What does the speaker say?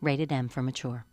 Rated M for Mature.